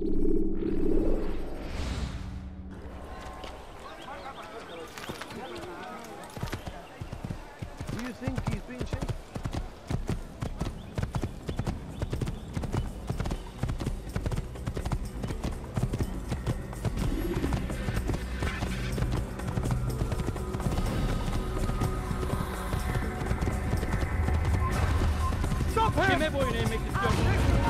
Do think he's being chased? Stop him! Give me boy name, make this jump.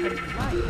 do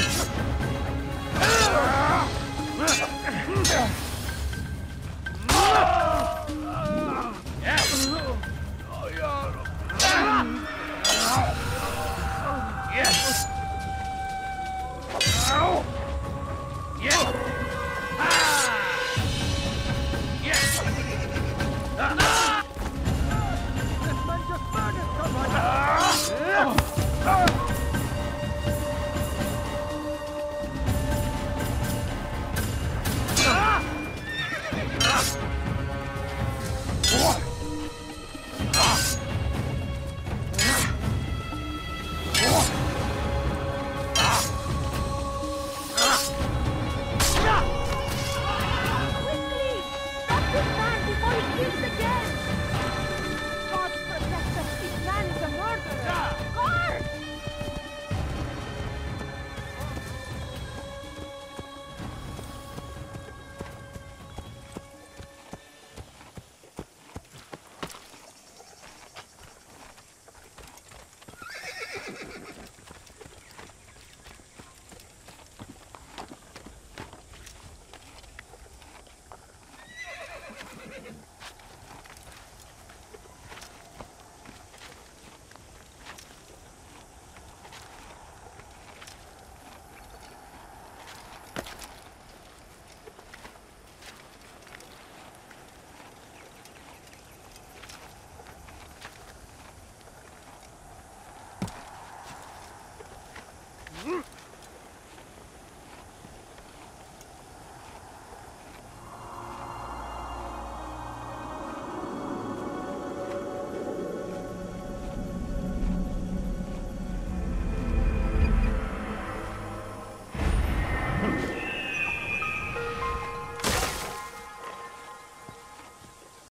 Ah! ah. Hmph!